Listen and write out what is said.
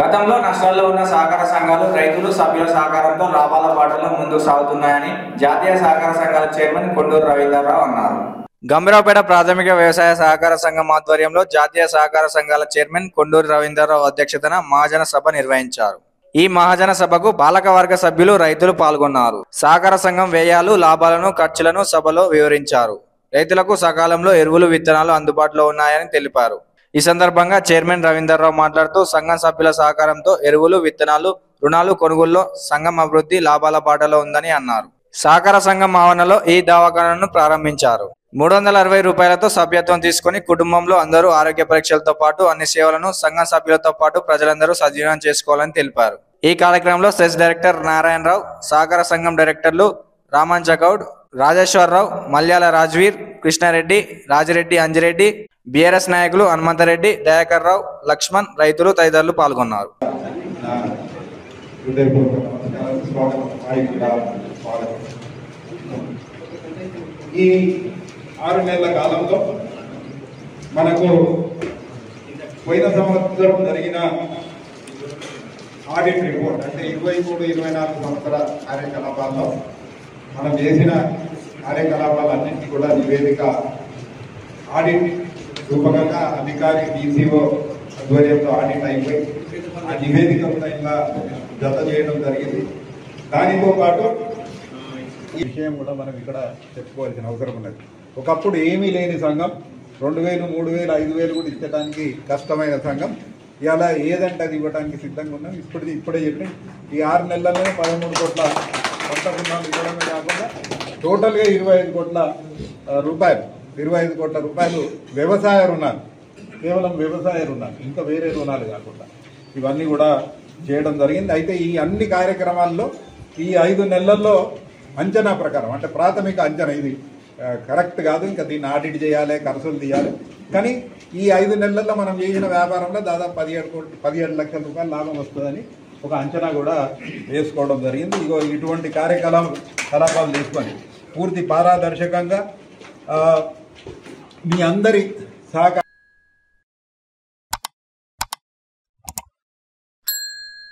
గతంలో నష్టాల్లో ఉన్న సహకార సంఘాలు రైతులు సభ్యుల సహకారంతో లాభాల బాటలో ముందుకు సాగుతున్నాయని జాతీయ సహకార సంఘాల చైర్మన్ కొండూరు రవీంద్రరావు అన్నారు. గంభీరావుపేట ప్రాథమిక వ్యవసాయ సహకార సంఘం ఆధ్వర్యంలో జాతీయ సహకార సంఘాల చైర్మన్ కొండూరు రవీంద్రరావు అధ్యక్షతన మహాజన సభ నిర్వహించారు. ఈ మహాజన సభకు బాలకవర్గ సభ్యులు రైతులు పాల్గొన్నారు. సహకార సంఘం వ్యయాలు లాభాలను ఖర్చులను సభలో వివరించారు. రైతులకు సకాలంలో ఎరువులు విత్తనాలు అందుబాటులో ఉన్నాయని తెలిపారు. ఈ సందర్భంగా చైర్మన్ రవీందర్రావు మాట్లాడుతూ సంఘం సభ్యుల సహకారంతో ఎరువులు విత్తనాలు రుణాలు కొనుగోలులో సంఘం అభివృద్ధి లాభాల బాటలో ఉందని అన్నారు. సహకార సంఘం ఆవరణలో ఈ దవాఖానను ప్రారంభించారు. మూడు వందల అరవై రూపాయలతో సభ్యత్వం తీసుకుని కుటుంబంలో అందరూ ఆరోగ్య పరీక్షలతో పాటు అన్ని సేవలను సంఘం సభ్యులతో పాటు ప్రజలందరూ సజీవనం చేసుకోవాలని తెలిపారు. ఈ కార్యక్రమంలో సెస్ డైరెక్టర్ నారాయణరావు సహకార సంఘం డైరెక్టర్లు రామాంచ గౌడ్ రాజేశ్వరరావు మల్యాల రాజ్వీర్ కృష్ణారెడ్డి రాజిరెడ్డి అంజిరెడ్డి బీఆర్ఎస్ నాయకులు హనుమంతరెడ్డి దయాకర్ రావు లక్ష్మణ్ రైతులు తదితరులు పాల్గొన్నారు. ఈ ఆరు నెలల కాలంలో మనకు పోయిన సంవత్సరం జరిగిన ఆడిట్ రిపోర్ట్ అంటే ఇరవై మూడు ఇరవై నాలుగు సంవత్సరాల కార్యకలాపాల్లో మనం చేసిన కార్యకలాపాలన్నింటి కూడా నివేదిక ఆడిట్ రూపకంగా అధికారి డీసీఓ ఆధ్వర్యంలో ఆడిట్ అయిపోయి ఆ నివేదిక కూడా ఇలా జత చేయడం జరిగింది. దానితో పాటు ఈ విషయం కూడా మనం ఇక్కడ చెప్పుకోవాల్సిన అవసరం ఉన్నది. ఒకప్పుడు ఏమీ లేని సంఘం రెండు వేలు మూడు వేలు ఐదు వేలు కూడా ఇచ్చడానికి కష్టమైన సంఘం. ఇలా ఏదంటే అది ఇవ్వడానికి సిద్ధంగా ఉన్నాం. ఇప్పుడు ఇప్పుడే చెప్పి ఈ ఆరు నెలల్లోనే పదమూడు కోట్ల పంట రుణాలు ఇవ్వడమే కాకుండా టోటల్గా ఇరవై ఐదు కోట్ల రూపాయలు ఇరవై ఐదు కోట్ల రూపాయలు వ్యవసాయ రుణాలు కేవలం వ్యవసాయ రుణాలు ఇంకా వేరే రుణాలు కాకుండా ఇవన్నీ కూడా చేయడం జరిగింది. అయితే ఈ అన్ని కార్యక్రమాల్లో ఈ ఐదు నెలల్లో అంచనా ప్రకారం అంటే ప్రాథమిక అంచనా ఇది కరెక్ట్ కాదు ఇంకా దీన్ని ఆడిట్ చేయాలి ఖర్చులు తీయాలి. కానీ ఈ ఐదు నెలల్లో మనం చేసిన వ్యాపారంలో దాదాపు పదిహేడు కోట్లు పదిహేడు లక్షల రూపాయలు లాభం వస్తుందని ఒక అంచనా కూడా వేసుకోవడం జరిగింది. ఇగో ఇటువంటి కార్యకలాప కలాపాలు తీసుకొని పూర్తి పారదర్శకంగా మీ అందరి సహకారం